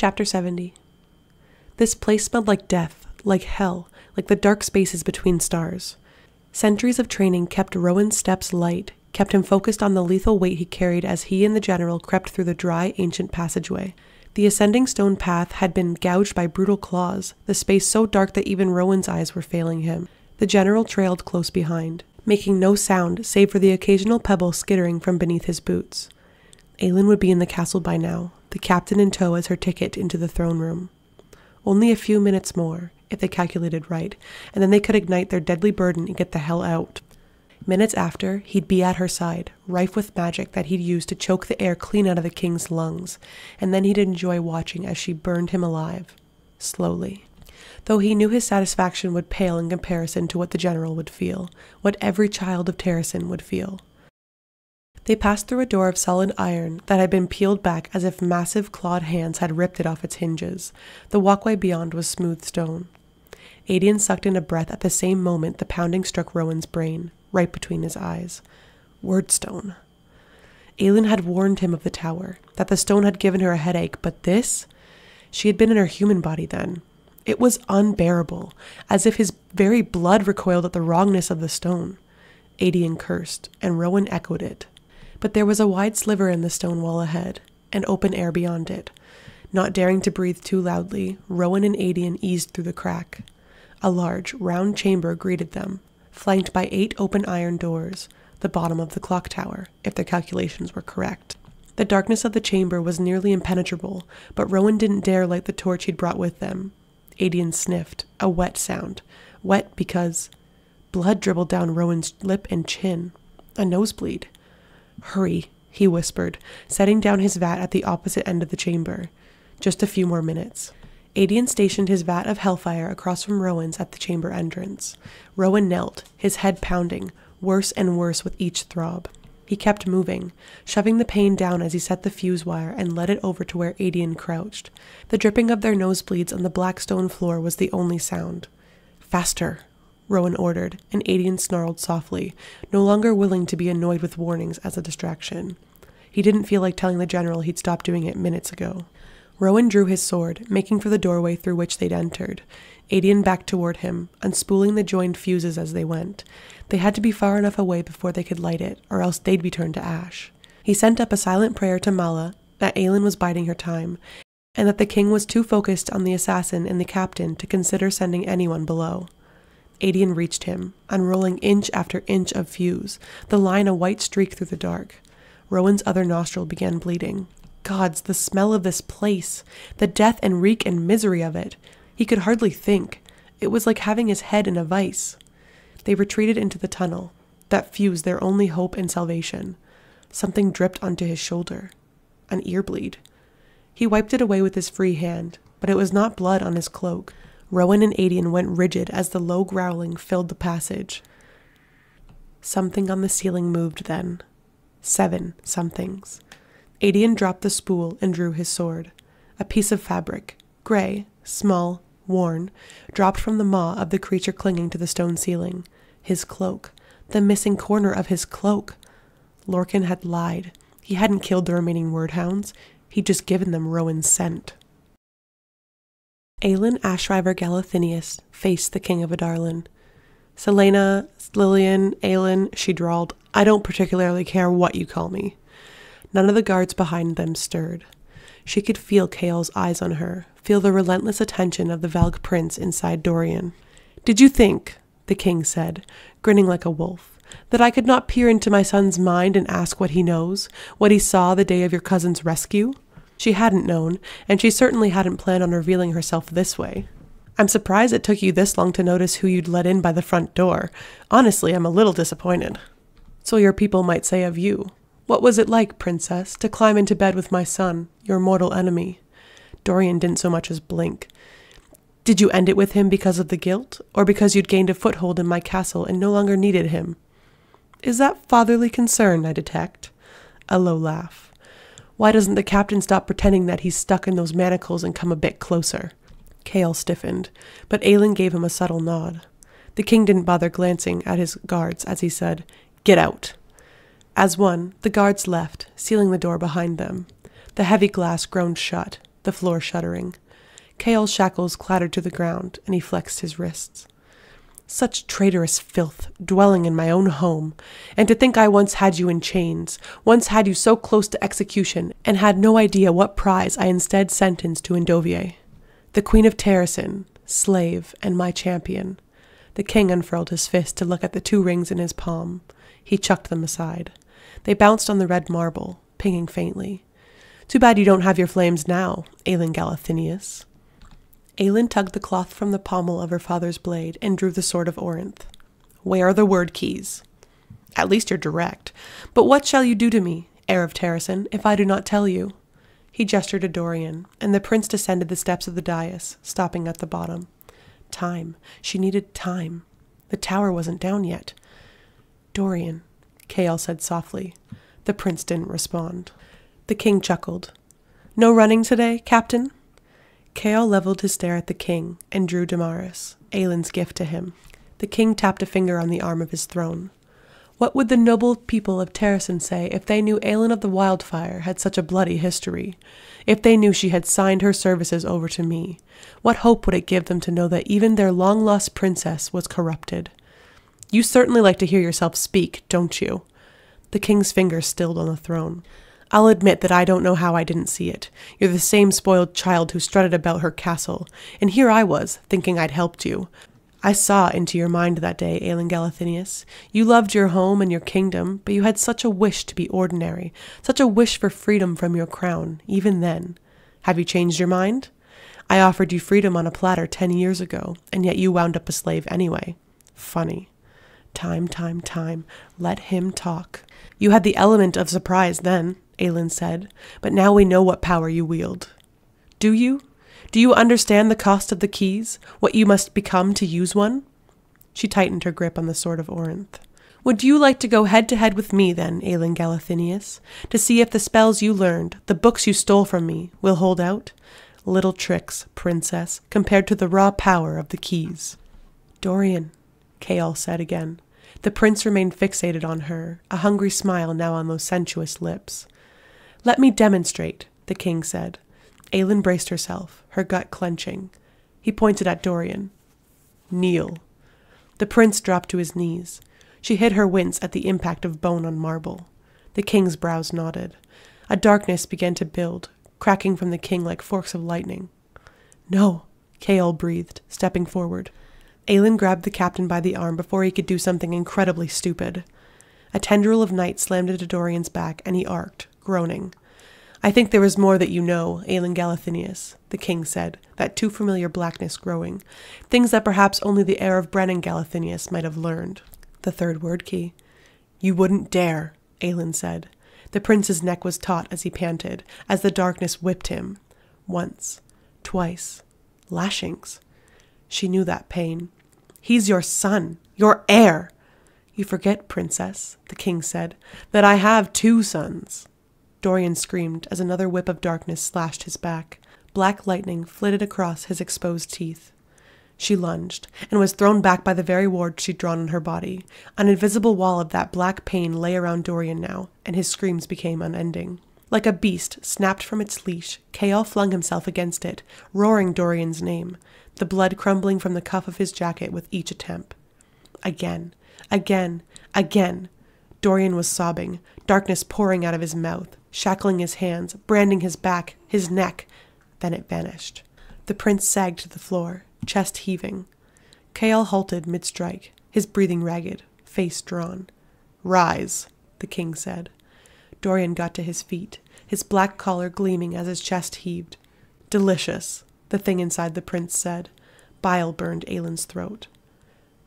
Chapter 70 This place smelled like death, like hell, like the dark spaces between stars. Centuries of training kept Rowan's steps light, kept him focused on the lethal weight he carried as he and the general crept through the dry, ancient passageway. The ascending stone path had been gouged by brutal claws, the space so dark that even Rowan's eyes were failing him. The general trailed close behind, making no sound save for the occasional pebble skittering from beneath his boots. Aelin would be in the castle by now, the captain in tow as her ticket into the throne room. Only a few minutes more, if they calculated right, and then they could ignite their deadly burden and get the hell out. Minutes after, he'd be at her side, rife with magic that he'd use to choke the air clean out of the king's lungs, and then he'd enjoy watching as she burned him alive. Slowly. Though he knew his satisfaction would pale in comparison to what the general would feel, what every child of Terrasen would feel. They passed through a door of solid iron that had been peeled back as if massive clawed hands had ripped it off its hinges. The walkway beyond was smooth stone. Aedion sucked in a breath at the same moment the pounding struck Rowan's brain, right between his eyes. Wyrdstone. Aelin had warned him of the tower, that the stone had given her a headache, but this? She had been in her human body then. It was unbearable, as if his very blood recoiled at the wrongness of the stone. Aedion cursed, and Rowan echoed it. But there was a wide sliver in the stone wall ahead, and open air beyond it. Not daring to breathe too loudly, Rowan and Aedion eased through the crack. A large, round chamber greeted them, flanked by eight open iron doors, the bottom of the clock tower, if their calculations were correct. The darkness of the chamber was nearly impenetrable, but Rowan didn't dare light the torch he'd brought with them. Aedion sniffed, a wet sound. Wet because blood dribbled down Rowan's lip and chin. A nosebleed. Hurry, he whispered, setting down his vat at the opposite end of the chamber. Just a few more minutes. Aedion stationed his vat of hellfire across from Rowan's at the chamber entrance. Rowan knelt, his head pounding, worse and worse with each throb. He kept moving, shoving the pain down as he set the fuse wire and led it over to where Aedion crouched. The dripping of their nosebleeds on the black stone floor was the only sound. Faster, Rowan ordered, and Aedion snarled softly, no longer willing to be annoyed with warnings as a distraction. He didn't feel like telling the general he'd stopped doing it minutes ago. Rowan drew his sword, making for the doorway through which they'd entered. Aedion backed toward him, unspooling the joined fuses as they went. They had to be far enough away before they could light it, or else they'd be turned to ash. He sent up a silent prayer to Mala that Aelin was biding her time, and that the king was too focused on the assassin and the captain to consider sending anyone below. Aedion reached him, unrolling inch after inch of fuse, the line a white streak through the dark. Rowan's other nostril began bleeding. Gods, the smell of this place, the death and reek and misery of it. He could hardly think. It was like having his head in a vice. They retreated into the tunnel, that fuse their only hope and salvation. Something dripped onto his shoulder. An ear bleed. He wiped it away with his free hand, but it was not blood on his cloak. Rowan and Aedion went rigid as the low growling filled the passage. Something on the ceiling moved then. Seven somethings. Aedion dropped the spool and drew his sword. A piece of fabric, gray, small, worn, dropped from the maw of the creature clinging to the stone ceiling. His cloak. The missing corner of his cloak. Lorcan had lied. He hadn't killed the remaining wyrdhounds. He'd just given them Rowan's scent. Aelin Ashryver Galathynius faced the king of Adarlan. Celaena, Lillian, Aelin, she drawled, I don't particularly care what you call me. None of the guards behind them stirred. She could feel Chaol's eyes on her, feel the relentless attention of the Valg prince inside Dorian. Did you think, the king said, grinning like a wolf, that I could not peer into my son's mind and ask what he knows, what he saw the day of your cousin's rescue? She hadn't known, and she certainly hadn't planned on revealing herself this way. I'm surprised it took you this long to notice who you'd let in by the front door. Honestly, I'm a little disappointed. So your people might say of you, what was it like, princess, to climb into bed with my son, your mortal enemy? Dorian didn't so much as blink. Did you end it with him because of the guilt, or because you'd gained a foothold in my castle and no longer needed him? Is that fatherly concern I detect? A low laugh. Why doesn't the captain stop pretending that he's stuck in those manacles and come a bit closer? Chaol stiffened, but Aelin gave him a subtle nod. The king didn't bother glancing at his guards as he said, Get out. As one, the guards left, sealing the door behind them. The heavy glass groaned shut, the floor shuddering. Chaol's shackles clattered to the ground, and he flexed his wrists. Such traitorous filth, dwelling in my own home, and to think I once had you in chains, once had you so close to execution, and had no idea what prize I instead sentenced to Endovier. The Queen of Terrasen, slave, and my champion. The king unfurled his fist to look at the two rings in his palm. He chucked them aside. They bounced on the red marble, pinging faintly. Too bad you don't have your flames now, Aelin Galathynius. Aelin tugged the cloth from the pommel of her father's blade and drew the sword of Orynth. Where are the Wyrdkeys? At least you're direct. But what shall you do to me, heir of Terrasen, if I do not tell you? He gestured to Dorian, and the prince descended the steps of the dais, stopping at the bottom. Time. She needed time. The tower wasn't down yet. Dorian, Chaol said softly. The prince didn't respond. The king chuckled. No running today, Captain? Chaol leveled his stare at the king and drew Damaris, Aelin's gift to him. The king tapped a finger on the arm of his throne. What would the noble people of Terrasen say if they knew Aelin of the Wildfire had such a bloody history? If they knew she had signed her services over to me? What hope would it give them to know that even their long lost princess was corrupted? You certainly like to hear yourself speak, don't you? The king's fingers stilled on the throne. I'll admit that I don't know how I didn't see it. You're the same spoiled child who strutted about her castle, and here I was, thinking I'd helped you. I saw into your mind that day, Aelin Galathynius. You loved your home and your kingdom, but you had such a wish to be ordinary, such a wish for freedom from your crown, even then. Have you changed your mind? I offered you freedom on a platter ten years ago, and yet you wound up a slave anyway. Funny. Time, time, time. Let him talk. You had the element of surprise then. Aelin said, but now we know what power you wield. Do you? Do you understand the cost of the keys? What you must become to use one? She tightened her grip on the sword of Orynth. Would you like to go head to head with me, then, Aelin Galathynius, to see if the spells you learned, the books you stole from me, will hold out? Little tricks, princess, compared to the raw power of the keys. Dorian, Chaol said again. The prince remained fixated on her, a hungry smile now on those sensuous lips. Let me demonstrate, the king said. Aelin braced herself, her gut clenching. He pointed at Dorian. Kneel. The prince dropped to his knees. She hid her wince at the impact of bone on marble. The king's brows knotted. A darkness began to build, cracking from the king like forks of lightning. No, Chaol breathed, stepping forward. Aelin grabbed the captain by the arm before he could do something incredibly stupid. A tendril of night slammed into Dorian's back, and he arced, groaning. I think there is more that you know, Aelin Galathynius, the king said, that too familiar blackness growing. Things that perhaps only the heir of Brannon Galathynius might have learned. The third Wyrdkey. You wouldn't dare, Aelin said. The prince's neck was taut as he panted, as the darkness whipped him. Once, twice, lashings. She knew that pain. He's your son, your heir. You forget, princess, the king said, that I have two sons. Dorian screamed as another whip of darkness slashed his back. Black lightning flitted across his exposed teeth. She lunged, and was thrown back by the very ward she'd drawn on her body. An invisible wall of that black pain lay around Dorian now, and his screams became unending. Like a beast snapped from its leash, Chaol flung himself against it, roaring Dorian's name, the blood crumbling from the cuff of his jacket with each attempt. Again, again, again. Dorian was sobbing, darkness pouring out of his mouth, shackling his hands, branding his back, his neck. Then it vanished. The prince sagged to the floor, chest heaving. Chaol halted mid strike, his breathing ragged, face drawn. Rise, the king said. Dorian got to his feet, his black collar gleaming as his chest heaved. Delicious, the thing inside the prince said. Bile burned Aelin's throat.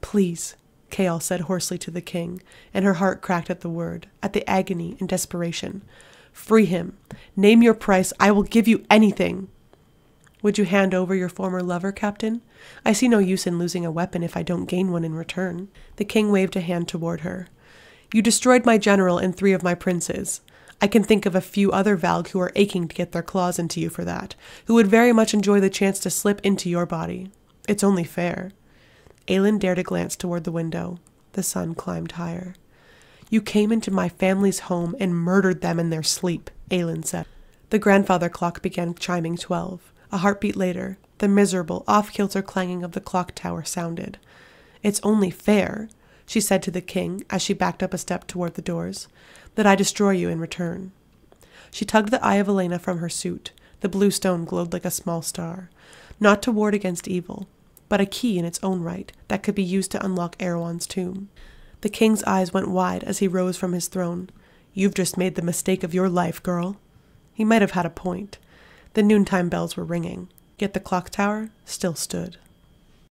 Please, Chaol said hoarsely to the king, and her heart cracked at the word, at the agony and desperation. Free him. Name your price. I will give you anything. Would you hand over your former lover, Captain? I see no use in losing a weapon if I don't gain one in return. The king waved a hand toward her. You destroyed my general and three of my princes. I can think of a few other Valg who are aching to get their claws into you for that, who would very much enjoy the chance to slip into your body. It's only fair. Aelin dared a glance toward the window. The sun climbed higher. You came into my family's home and murdered them in their sleep, Aelin said. The grandfather clock began chiming twelve. A heartbeat later, the miserable, off kilter clanging of the clock tower sounded. It's only fair, she said to the king as she backed up a step toward the doors, that I destroy you in return. She tugged the eye of Elena from her suit. The blue stone glowed like a small star, not to ward against evil, but a key in its own right that could be used to unlock Erawan's tomb. The king's eyes went wide as he rose from his throne. You've just made the mistake of your life, girl. He might have had a point. The noontime bells were ringing, yet the clock tower still stood.